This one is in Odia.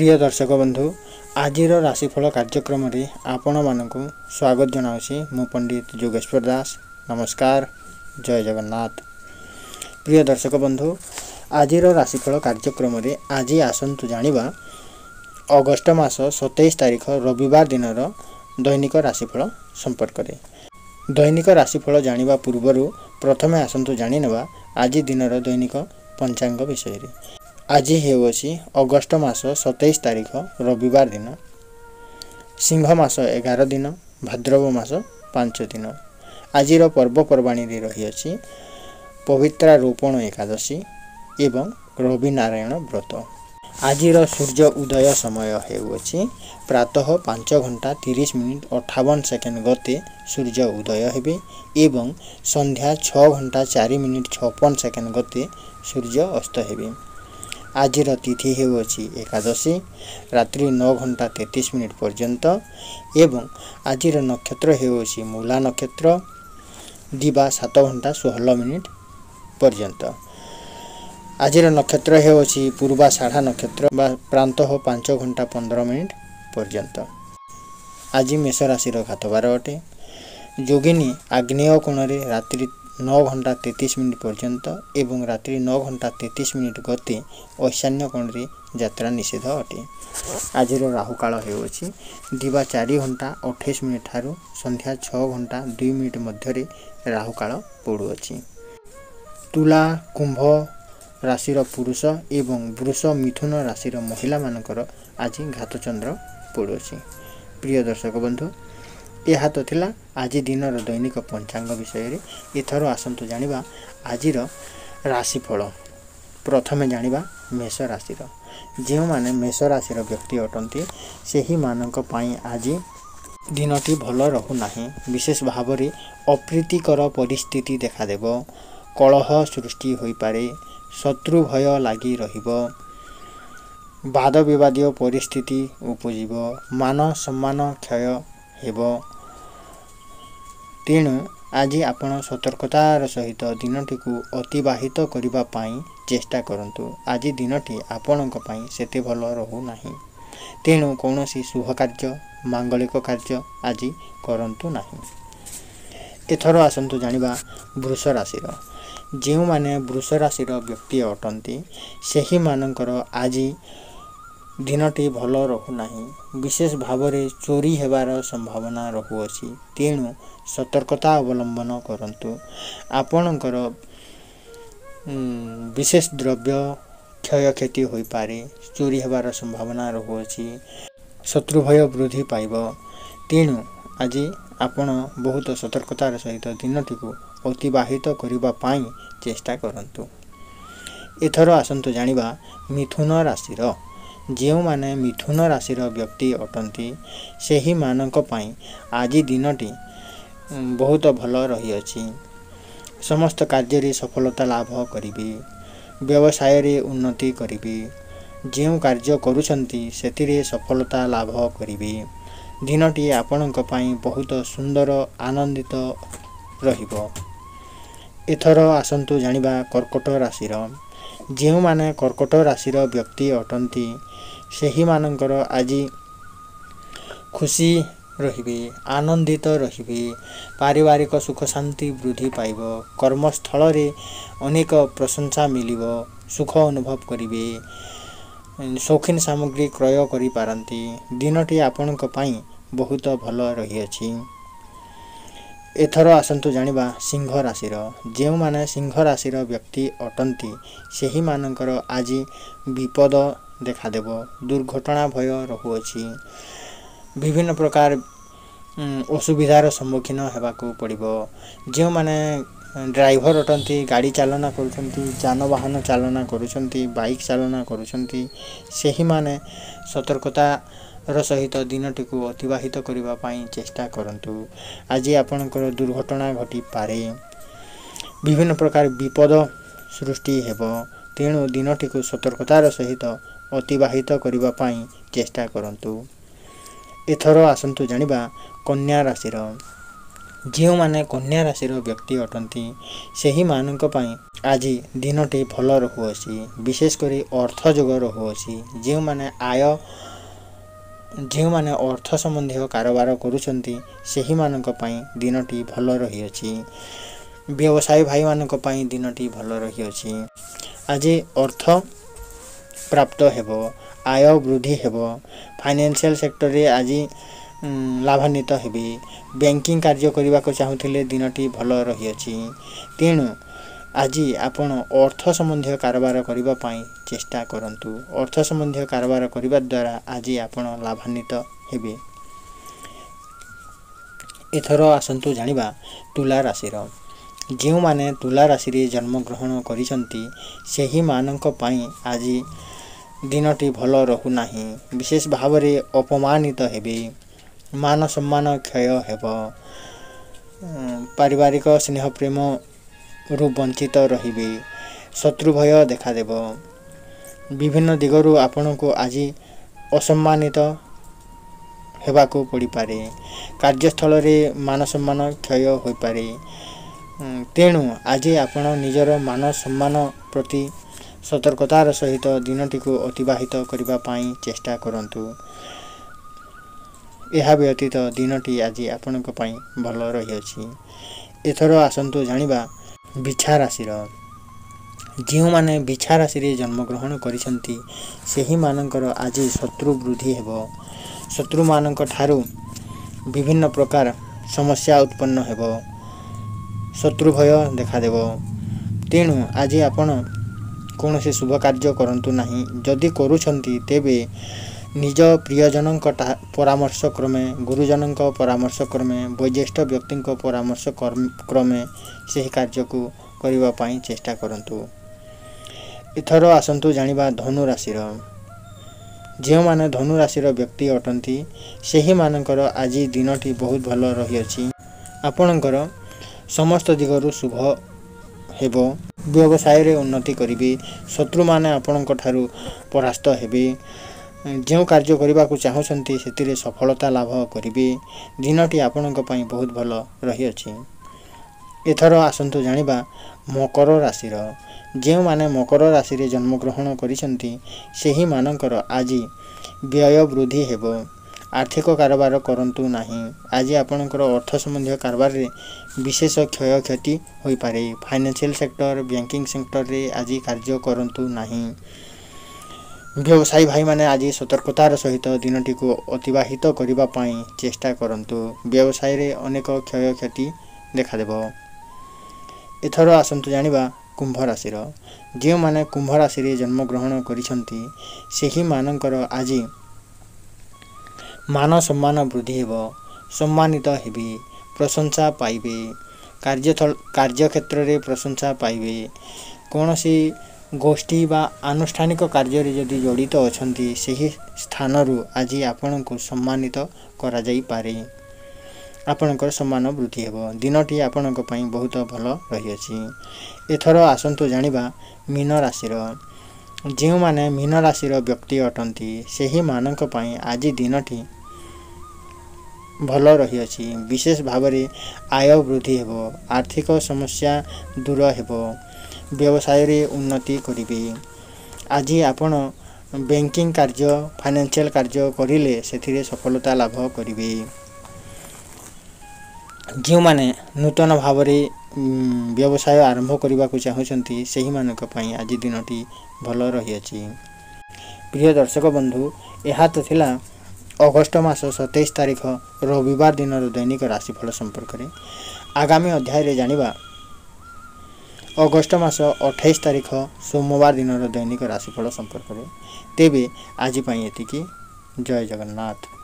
ପ୍ରିୟ ଦର୍ଶକ ବନ୍ଧୁ ଆଜିର ରାଶିଫଳ କାର୍ଯ୍ୟକ୍ରମରେ ଆପଣମାନଙ୍କୁ ସ୍ୱାଗତ ଜଣାଉଛି ମୁଁ ପଣ୍ଡିତ ଯୋଗେଶ୍ୱର ଦାସ। ନମସ୍କାର ଜୟ ଜଗନ୍ନାଥ। ପ୍ରିୟ ଦର୍ଶକ ବନ୍ଧୁ ଆଜିର ରାଶିଫଳ କାର୍ଯ୍ୟକ୍ରମରେ ଆଜି ଆସନ୍ତୁ ଜାଣିବା ଅଗଷ୍ଟ ମାସ ସତେଇଶ ତାରିଖ ରବିବାର ଦିନର ଦୈନିକ ରାଶିଫଳ ସମ୍ପର୍କରେ। ଦୈନିକ ରାଶିଫଳ ଜାଣିବା ପୂର୍ବରୁ ପ୍ରଥମେ ଆସନ୍ତୁ ଜାଣିନେବା ଆଜି ଦିନର ଦୈନିକ ପଞ୍ଚାଙ୍ଗ ବିଷୟରେ। ଆଜି ହେଉଅଛି ଅଗଷ୍ଟ ମାସ ସତେଇଶ ତାରିଖ ରବିବାର ଦିନ। ସିଂହ ମାସ ଏଗାର ଦିନ ଭାଦ୍ରବ ମାସ ପାଞ୍ଚ ଦିନ। ଆଜିର ପର୍ବପର୍ବାଣୀରେ ରହିଅଛି ପବିତ୍ରା ରୋପଣ ଏକାଦଶୀ ଏବଂ ରବି ନାରାୟଣ ବ୍ରତ। ଆଜିର ସୂର୍ଯ୍ୟ ଉଦୟ ସମୟ ହେଉଅଛି। ପ୍ରାତଃ ପାଞ୍ଚ ଘଣ୍ଟା ତିରିଶ ମିନିଟ୍ ଅଠାବନ ସେକେଣ୍ଡ ଗତେ ସୂର୍ଯ୍ୟ ଉଦୟ ହେବେ ଏବଂ ସନ୍ଧ୍ୟା ଛଅ ଘଣ୍ଟା ଚାରି ମିନିଟ୍ ଛପନ ସେକେଣ୍ଡ ଗତେ ସୂର୍ଯ୍ୟ ଅସ୍ତ ହେବେ। ଆଜିର ତିଥି ହେଉଅଛି ଏକାଦଶୀ ରାତ୍ରି ନଅ ଘଣ୍ଟା ତେତିଶ ମିନିଟ୍ ପର୍ଯ୍ୟନ୍ତ ଏବଂ ଆଜିର ନକ୍ଷତ୍ର ହେଉଅଛି ମୂଲା ନକ୍ଷତ୍ର ଦିବା ସାତ ଘଣ୍ଟା ଷୋହଳ ମିନିଟ୍ ପର୍ଯ୍ୟନ୍ତ। ଆଜିର ନକ୍ଷତ୍ର ହେଉଅଛି ପୂର୍ବା ଷାଢ଼ା ନକ୍ଷତ୍ର ବା ପ୍ରାନ୍ତଃ ପାଞ୍ଚ ଘଣ୍ଟା ପନ୍ଦର ମିନିଟ୍ ପର୍ଯ୍ୟନ୍ତ। ଆଜି ମେଷ ରାଶିର ଘାତବାର ଅଟେ। ଯୋଗିନୀ ଆଗ୍ନେୟ କୋଣରେ ରାତ୍ରି ନଅ ଘଣ୍ଟା ତେତିଶ ମିନିଟ୍ ପର୍ଯ୍ୟନ୍ତ ଏବଂ ରାତ୍ରି ନଅ ଘଣ୍ଟା ତେତିଶ ମିନିଟ୍ ଗତି ଐଶାନ୍ୟ କୋଣରେ ଯାତ୍ରା ନିଷେଧ ଅଟେ। ଆଜିର ରାହୁକାଳ ହେଉଅଛି ଦିବା ଚାରି ଘଣ୍ଟା ଅଠେଇଶ ମିନିଟ୍ ଠାରୁ ସନ୍ଧ୍ୟା ଛଅ ଘଣ୍ଟା ଦୁଇ ମିନିଟ୍ ମଧ୍ୟରେ ରାହୁକାଳ ପଡ଼ୁଅଛି। ତୁଲା କୁମ୍ଭ ରାଶିର ପୁରୁଷ ଏବଂ ବୃଷ ମିଥୁନ ରାଶିର ମହିଳାମାନଙ୍କର ଆଜି ଘାତଚନ୍ଦ୍ର ପଡ଼ୁଅଛି। ପ୍ରିୟ ଦର୍ଶକ ବନ୍ଧୁ ଏହା ତ ଥିଲା ଆଜି ଦିନର ଦୈନିକ ପଞ୍ଚାଙ୍ଗ ବିଷୟରେ। ଏଥର ଆସନ୍ତୁ ଜାଣିବା ଆଜିର ରାଶିଫଳ। ପ୍ରଥମେ ଜାଣିବା ମେଷ ରାଶିର। ଯେଉଁମାନେ ମେଷ ରାଶିର ବ୍ୟକ୍ତି ଅଟନ୍ତି ସେହିମାନଙ୍କ ପାଇଁ ଆଜି ଦିନଟି ଭଲ ରହୁନାହିଁ। ବିଶେଷ ଭାବରେ ଅପ୍ରୀତିକର ପରିସ୍ଥିତି ଦେଖାଦେବ। କଳହ ସୃଷ୍ଟି ହୋଇପାରେ ଶତ୍ରୁ ଭୟ ଲାଗି ରହିବ। ବାଦ ବିବାଦୀୟ ପରିସ୍ଥିତି ଉପୁଜିବ। ମାନ ସମ୍ମାନ କ୍ଷୟ ହେବ। ତେଣୁ ଆଜି ଆପଣ ସତର୍କତାର ସହିତ ଦିନଟିକୁ ଅତିବାହିତ କରିବା ପାଇଁ ଚେଷ୍ଟା କରନ୍ତୁ। ଆଜି ଦିନଟି ଆପଣଙ୍କ ପାଇଁ ସେତେ ଭଲ ରହୁନାହିଁ। ତେଣୁ କୌଣସି ଶୁଭ କାର୍ଯ୍ୟ ମାଙ୍ଗଳିକ କାର୍ଯ୍ୟ ଆଜି କରନ୍ତୁ ନାହିଁ। ଏଥର ଆସନ୍ତୁ ଜାଣିବା ବୃଷ ରାଶିର। ଯେଉଁମାନେ ବୃଷ ରାଶିର ବ୍ୟକ୍ତି ଅଟନ୍ତି ସେହିମାନଙ୍କର ଆଜି ଦିନଟି ଭଲ ରହୁନାହିଁ। ବିଶେଷ ଭାବରେ ଚୋରି ହେବାର ସମ୍ଭାବନା ରହୁଅଛି। ତେଣୁ ସତର୍କତା ଅବଲମ୍ବନ କରନ୍ତୁ। ଆପଣଙ୍କର ବିଶେଷ ଦ୍ରବ୍ୟ କ୍ଷୟକ୍ଷତି ହୋଇପାରେ। ଚୋରି ହେବାର ସମ୍ଭାବନା ରହୁଅଛି। ଶତ୍ରୁ ଭୟ ବୃଦ୍ଧି ପାଇବ। ତେଣୁ ଆଜି ଆପଣ ବହୁତ ସତର୍କତାର ସହିତ ଦିନଟିକୁ ଅତିବାହିତ କରିବା ପାଇଁ ଚେଷ୍ଟା କରନ୍ତୁ। ଏଥର ଆସନ୍ତୁ ଜାଣିବା ମିଥୁନ ରାଶିର ଯେଉଁମାନେ ମିଥୁନ ରାଶିର ବ୍ୟକ୍ତି ଅଟନ୍ତି ସେହିମାନଙ୍କ ପାଇଁ ଆଜି ଦିନଟି ବହୁତ ଭଲ ରହିଅଛି। ସମସ୍ତ କାର୍ଯ୍ୟରେ ସଫଳତା ଲାଭ କରିବେ। ବ୍ୟବସାୟରେ ଉନ୍ନତି କରିବେ। ଯେଉଁ କାର୍ଯ୍ୟ କରୁଛନ୍ତି ସେଥିରେ ସଫଳତା ଲାଭ କରିବେ। ଦିନଟି ଆପଣଙ୍କ ପାଇଁ ବହୁତ ସୁନ୍ଦର ଆନନ୍ଦିତ ରହିବ। ଏଥର ଆସନ୍ତୁ ଜାଣିବା କର୍କଟ ରାଶିର। ଯେଉଁମାନେ କର୍କଟ ରାଶିର ବ୍ୟକ୍ତି ଅଟନ୍ତି ସେହିମାନଙ୍କର ଆଜି ଖୁସି ରହିବେ ଆନନ୍ଦିତ ରହିବେ। ପାରିବାରିକ ସୁଖ ଶାନ୍ତି ବୃଦ୍ଧି ପାଇବ। କର୍ମସ୍ଥଳରେ ଅନେକ ପ୍ରଶଂସା ମିଳିବ। ସୁଖ ଅନୁଭବ କରିବେ। ସୌଖିନ ସାମଗ୍ରୀ କ୍ରୟ କରିପାରନ୍ତି। ଦିନଟି ଆପଣଙ୍କ ପାଇଁ ବହୁତ ଭଲ ରହିଅଛି। ଏଥର ଆସନ୍ତୁ ଜାଣିବା ସିଂହ ରାଶିର। ଯେଉଁମାନେ ସିଂହ ରାଶିର ବ୍ୟକ୍ତି ଅଟନ୍ତି ସେହିମାନଙ୍କର ଆଜି ବିପଦ ଦେଖାଦେବ। ଦୁର୍ଘଟଣା ଭୟ ରହୁଅଛି। ବିଭିନ୍ନ ପ୍ରକାର ଅସୁବିଧାର ସମ୍ମୁଖୀନ ହେବାକୁ ପଡ଼ିବ। ଯେଉଁମାନେ ଡ୍ରାଇଭର ଅଟନ୍ତି ଗାଡ଼ି ଚାଳନା କରୁଛନ୍ତି ଯାନବାହନ ଚାଳନା କରୁଛନ୍ତି ବାଇକ୍ ଚାଳନା କରୁଛନ୍ତି ସେହିମାନେ ସତର୍କତାର ସହିତ ଦିନଟିକୁ ଅତିବାହିତ କରିବା ପାଇଁ ଚେଷ୍ଟା କରନ୍ତୁ। ଆଜି ଆପଣଙ୍କର ଦୁର୍ଘଟଣା ଘଟିପାରେ। ବିଭିନ୍ନ ପ୍ରକାର ବିପଦ ସୃଷ୍ଟି ହେବ। ତେଣୁ ଦିନଟିକୁ ସତର୍କତାର ସହିତ ଅତିବାହିତ କରିବା ପାଇଁ ଚେଷ୍ଟା କରନ୍ତୁ। ଏଥର ଆସନ୍ତୁ ଜାଣିବା କନ୍ୟା ରାଶିର। ଯେଉଁମାନେ କନ୍ୟା ରାଶିର ବ୍ୟକ୍ତି ଅଟନ୍ତି ସେହିମାନଙ୍କ ପାଇଁ ଆଜି ଦିନଟି ଭଲ ରହୁଅଛି। ବିଶେଷ କରି ଅର୍ଥ ଯୋଗ ରହୁଅଛି। ଯେଉଁମାନେ ଆୟ ଯେଉଁମାନେ ଅର୍ଥ ସମ୍ବନ୍ଧୀୟ କାରବାର କରୁଛନ୍ତି ସେହିମାନଙ୍କ ପାଇଁ ଦିନଟି ଭଲ ରହିଅଛି। ବ୍ୟବସାୟୀ ଭାଇମାନଙ୍କ ପାଇଁ ଦିନଟି ଭଲ ରହିଅଛି। ଆଜି ଅର୍ଥ ପ୍ରାପ୍ତ ହେବ ଆୟ ବୃଦ୍ଧି ହେବ ଫାଇନାନ୍ସିଆଲ ସେକ୍ଟରରେ ଆଜି ଲାଭାନ୍ୱିତ ହେବେ ବ୍ୟାଙ୍କିଂ କାର୍ଯ୍ୟ କରିବାକୁ ଚାହୁଁଥିଲେ ଦିନଟି ଭଲ ରହିଅଛି ତେଣୁ ଆଜି ଆପଣ ଅର୍ଥ ସମ୍ବନ୍ଧୀୟ କାରବାର କରିବା ପାଇଁ ଚେଷ୍ଟା କରନ୍ତୁ ଅର୍ଥ ସମ୍ବନ୍ଧୀୟ କାରବାର କରିବା ଦ୍ୱାରା ଆଜି ଆପଣ ଲାଭାନ୍ୱିତ ହେବେ ଏଥର ଆସନ୍ତୁ ଜାଣିବା ତୁଲା ରାଶିର ଯେଉଁମାନେ ତୁଲା ରାଶିରେ ଜନ୍ମଗ୍ରହଣ କରିଛନ୍ତି ସେହିମାନଙ୍କ ପାଇଁ ଆଜି ଦିନଟି ଭଲ ରହୁନାହିଁ। ବିଶେଷ ଭାବରେ ଅପମାନିତ ହେବେ। ମାନ ସମ୍ମାନ କ୍ଷୟ ହେବ। ପାରିବାରିକ ସ୍ନେହ ପ୍ରେମରୁ ବଞ୍ଚିତ ରହିବେ। ଶତ୍ରୁ ଭୟ ଦେଖାଦେବ। ବିଭିନ୍ନ ଦିଗରୁ ଆପଣଙ୍କୁ ଆଜି ଅସମ୍ମାନିତ ହେବାକୁ ପଡ଼ିପାରେ। କାର୍ଯ୍ୟସ୍ଥଳରେ ମାନ ସମ୍ମାନ କ୍ଷୟ ହୋଇପାରେ। ତେଣୁ ଆଜି ଆପଣ ନିଜର ମାନ ସମ୍ମାନ ପ୍ରତି ସତର୍କତାର ସହିତ ଦିନଟିକୁ ଅତିବାହିତ କରିବା ପାଇଁ ଚେଷ୍ଟା କରନ୍ତୁ। ଏହା ବ୍ୟତୀତ ଦିନଟି ଆଜି ଆପଣଙ୍କ ପାଇଁ ଭଲ ରହିଅଛି। ଏଥର ଆସନ୍ତୁ ଜାଣିବା ବିଛା ରାଶିର। ଯେଉଁମାନେ ବିଛା ରାଶିରେ ଜନ୍ମଗ୍ରହଣ କରିଛନ୍ତି ସେହିମାନଙ୍କର ଆଜି ଶତ୍ରୁ ବୃଦ୍ଧି ହେବ। ଶତ୍ରୁମାନଙ୍କ ଠାରୁ ବିଭିନ୍ନ ପ୍ରକାର ସମସ୍ୟା ଉତ୍ପନ୍ନ ହେବ। ଶତ୍ରୁ ଭୟ ଦେଖାଦେବ। ତେଣୁ ଆଜି ଆପଣ କୌଣସି ଶୁଭ କାର୍ଯ୍ୟ କରନ୍ତୁ ନାହିଁ। ଯଦି କରୁଛନ୍ତି ତେବେ ନିଜ ପ୍ରିୟଜନଙ୍କ ପରାମର୍ଶ କ୍ରମେ ଗୁରୁଜନଙ୍କ ପରାମର୍ଶ କ୍ରମେ ବୈଜ୍ୟେଷ୍ଠ ବ୍ୟକ୍ତିଙ୍କ ପରାମର୍ଶ କ୍ରମେ ସେହି କାର୍ଯ୍ୟକୁ କରିବା ପାଇଁ ଚେଷ୍ଟା କରନ୍ତୁ। ଏଥର ଆସନ୍ତୁ ଜାଣିବା ଧନୁ ରାଶିର ଯେଉଁମାନେ ଧନୁ ରାଶିର ବ୍ୟକ୍ତି ଅଟନ୍ତି ସେହିମାନଙ୍କର ଆଜି ଦିନଟି ବହୁତ ଭଲ ରହିଅଛି। ଆପଣଙ୍କର ସମସ୍ତ ଦିଗରୁ ଶୁଭ ହେବ। ବ୍ୟବସାୟରେ ଉନ୍ନତି କରିବେ ଶତ୍ରୁମାନେ ଆପଣଙ୍କ ଠାରୁ ପରାସ୍ତ ହେବେ ଯେଉଁ କାର୍ଯ୍ୟ କରିବାକୁ ଚାହୁଁଛନ୍ତି ସେଥିରେ ସଫଳତା ଲାଭ କରିବେ। ଦିନଟି ଆପଣଙ୍କ ପାଇଁ ବହୁତ ଭଲ ରହିଅଛି। ଏଥର ଆସନ୍ତୁ ଜାଣିବା ମକର ରାଶିର। ଯେଉଁମାନେ ମକର ରାଶିରେ ଜନ୍ମଗ୍ରହଣ କରିଛନ୍ତି ସେହିମାନଙ୍କର ଆଜି ବ୍ୟୟ ବୃଦ୍ଧି ହେବ। ଆର୍ଥିକ କାରବାର କରନ୍ତୁ ନାହିଁ। ଆଜି ଆପଣଙ୍କର ଅର୍ଥ ସମ୍ବନ୍ଧୀୟ କାରବାରରେ ବିଶେଷ କ୍ଷୟକ୍ଷତି ହୋଇପାରେ। ଫାଇନାନ୍ସିଆଲ ସେକ୍ଟର ବ୍ୟାଙ୍କିଂ ସେକ୍ଟରରେ ଆଜି କାର୍ଯ୍ୟ କରନ୍ତୁ ନାହିଁ। ବ୍ୟବସାୟୀ ଭାଇମାନେ ଆଜି ସତର୍କତାର ସହିତ ଦିନଟିକୁ ଅତିବାହିତ କରିବା ପାଇଁ ଚେଷ୍ଟା କରନ୍ତୁ। ବ୍ୟବସାୟରେ ଅନେକ କ୍ଷୟକ୍ଷତି ଦେଖାଦେବ। ଏଥର ଆସନ୍ତୁ ଜାଣିବା କୁମ୍ଭ ରାଶିର। ଯେଉଁମାନେ କୁମ୍ଭ ରାଶିରେ ଜନ୍ମଗ୍ରହଣ କରିଛନ୍ତି ସେହିମାନଙ୍କର ଆଜି ମାନ ସମ୍ମାନ ବୃଦ୍ଧି ହେବ ସମ୍ମାନିତ ହେବେ ପ୍ରଶଂସା ପାଇବେ କାର୍ଯ୍ୟ କାର୍ଯ୍ୟକ୍ଷେତ୍ରରେ ପ୍ରଶଂସା ପାଇବେ। କୌଣସି ଗୋଷ୍ଠୀ ବା ଆନୁଷ୍ଠାନିକ କାର୍ଯ୍ୟରେ ଯଦି ଜଡ଼ିତ ଅଛନ୍ତି ସେହି ସ୍ଥାନରୁ ଆଜି ଆପଣଙ୍କୁ ସମ୍ମାନିତ କରାଯାଇପାରେ। ଆପଣଙ୍କର ସମ୍ମାନ ବୃଦ୍ଧି ହେବ। ଦିନଟି ଆପଣଙ୍କ ପାଇଁ ବହୁତ ଭଲ ରହିଅଛି। ଏଥର ଆସନ୍ତୁ ଜାଣିବା ମୀନ ରାଶିର। ଯେଉଁମାନେ ମୀନ ରାଶିର ବ୍ୟକ୍ତି ଅଟନ୍ତି ସେହିମାନଙ୍କ ପାଇଁ ଆଜି ଦିନଟି ଭଲ ରହିଅଛି। ବିଶେଷ ଭାବରେ ଆୟ ବୃଦ୍ଧି ହେବ ଆର୍ଥିକ ସମସ୍ୟା ଦୂର ହେବ ବ୍ୟବସାୟରେ ଉନ୍ନତି କରିବେ। ଆଜି ଆପଣ ବ୍ୟାଙ୍କିଂ କାର୍ଯ୍ୟ ଫାଇନାନ୍ସିଆଲ କାର୍ଯ୍ୟ କରିଲେ ସେଥିରେ ସଫଳତା ଲାଭ କରିବେ। ଯେଉଁମାନେ ନୂତନ ଭାବରେ ବ୍ୟବସାୟ ଆରମ୍ଭ କରିବାକୁ ଚାହୁଁଛନ୍ତି ସେହିମାନଙ୍କ ପାଇଁ ଆଜି ଦିନଟି ଭଲ ରହିଅଛି। ପ୍ରିୟ ଦର୍ଶକ ବନ୍ଧୁ ଏହା ତ ଥିଲା ଅଗଷ୍ଟ ମାସ ସତେଇଶ ତାରିଖ ରବିବାର ଦିନର ଦୈନିକ ରାଶିଫଳ ସମ୍ପର୍କରେ ଆଗାମୀ ଅଧ୍ୟାୟରେ ଜାଣିବା। ଅଗଷ୍ଟ ମାସ ଅଠେଇଶ ତାରିଖ ସୋମବାର ଦିନର ଦୈନିକ ରାଶିଫଳ ସମ୍ପର୍କରେ। ତେବେ ଆଜି ପାଇଁ ଏତିକି। ଜୟ ଜଗନ୍ନାଥ।